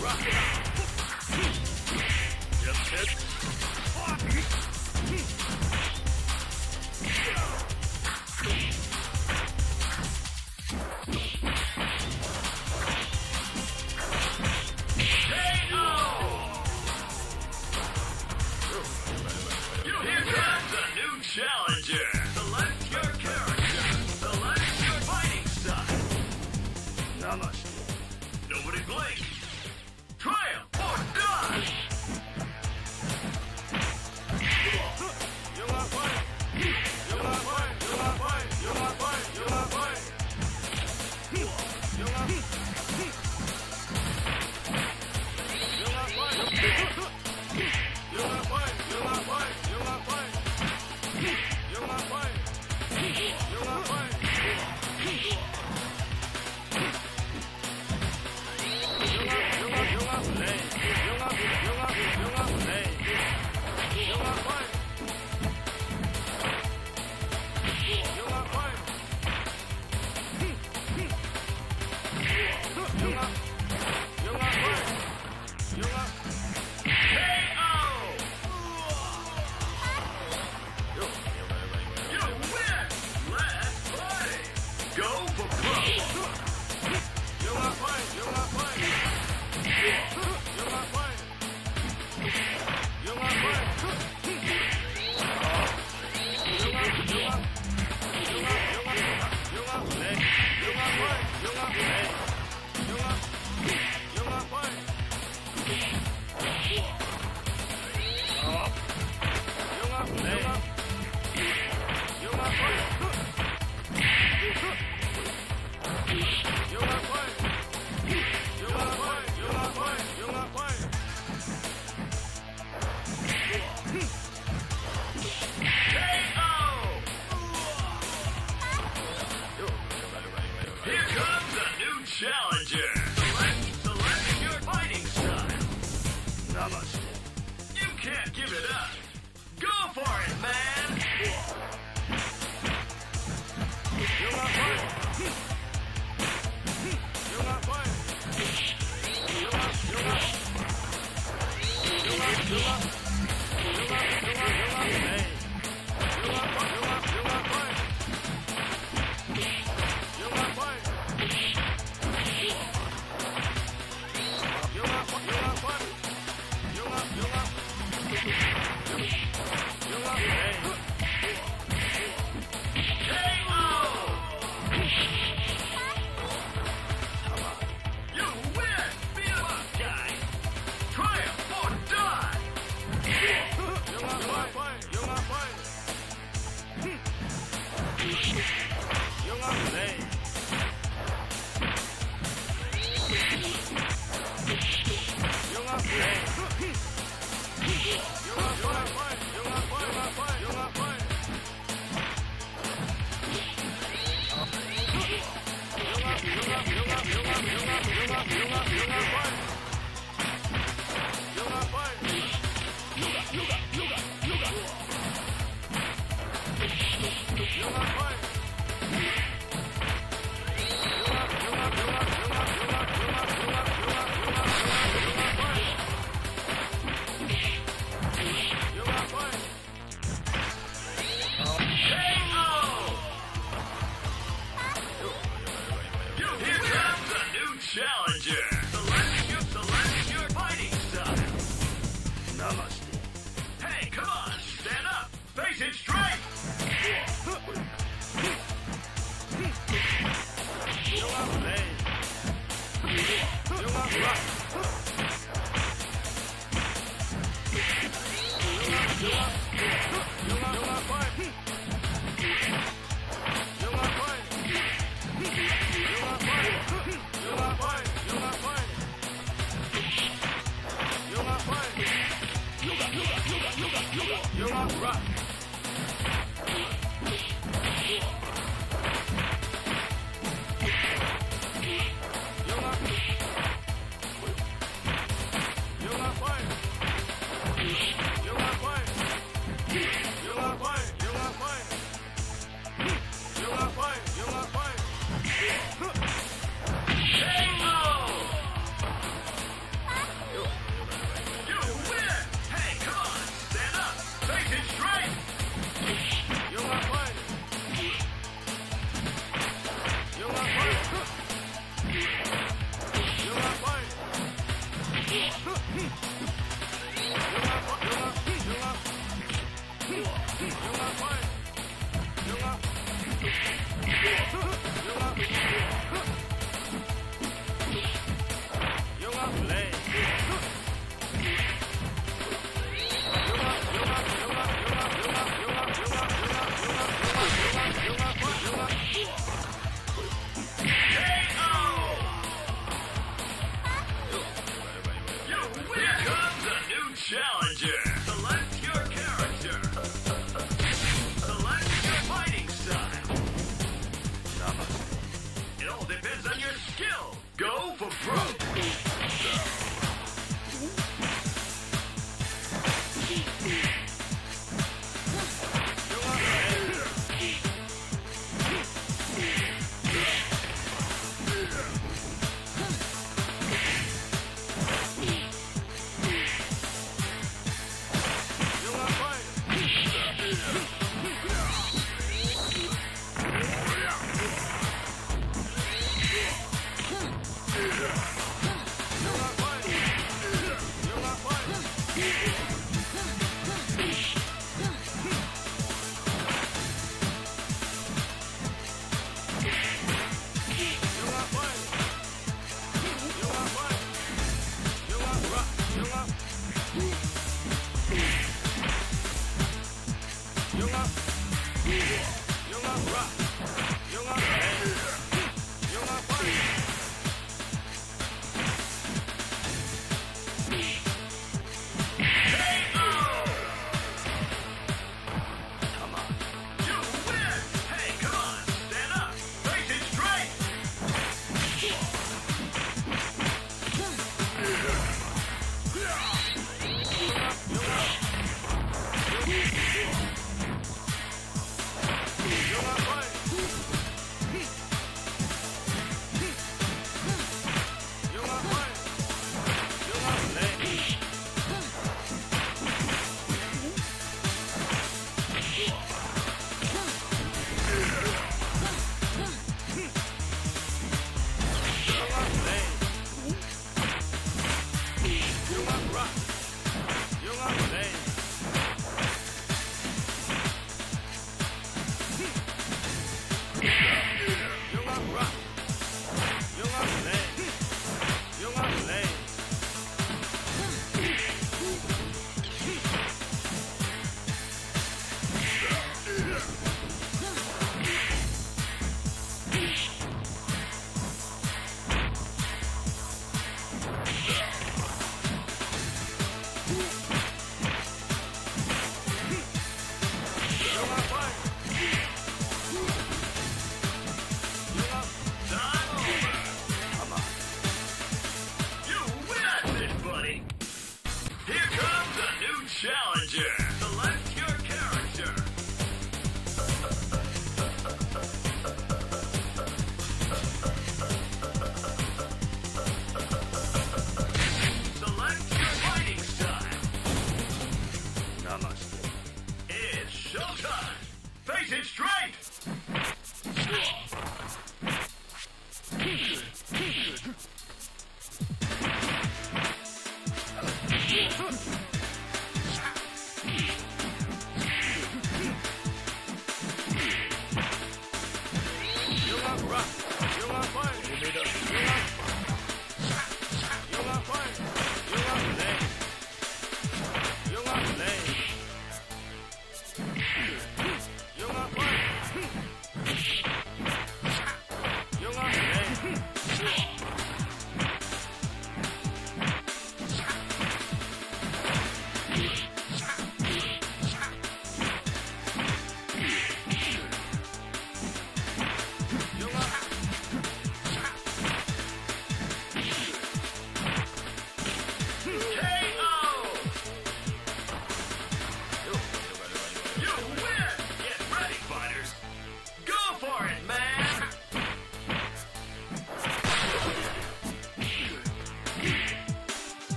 Just Here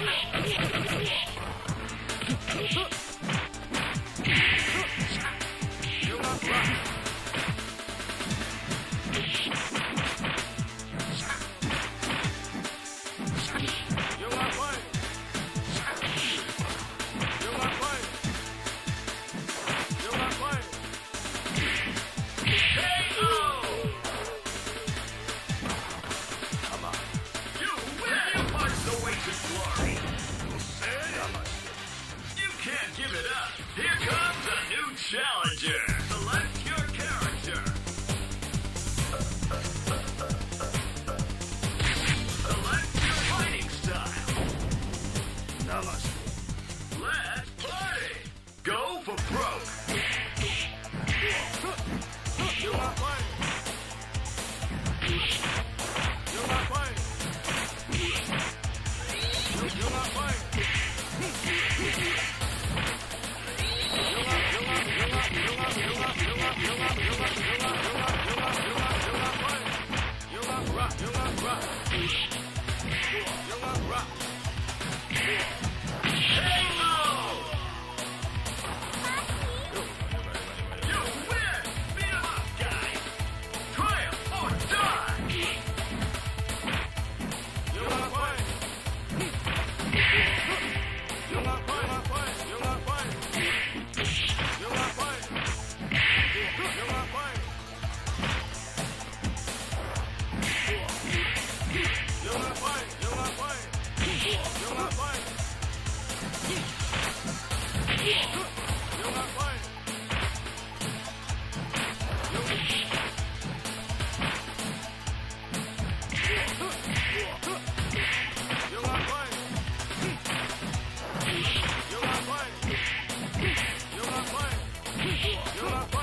Yeah. You're not